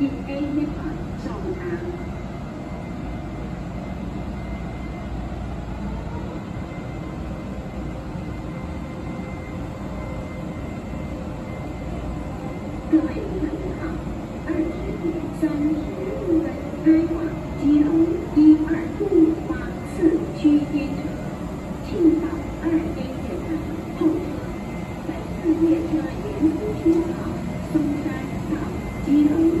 A 线站上。各位旅客您好，二十点三十五分开往吉隆一二五八四区间车，请到 A 线站上候车。本次列车沿途停靠松山到基隆。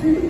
Shoot.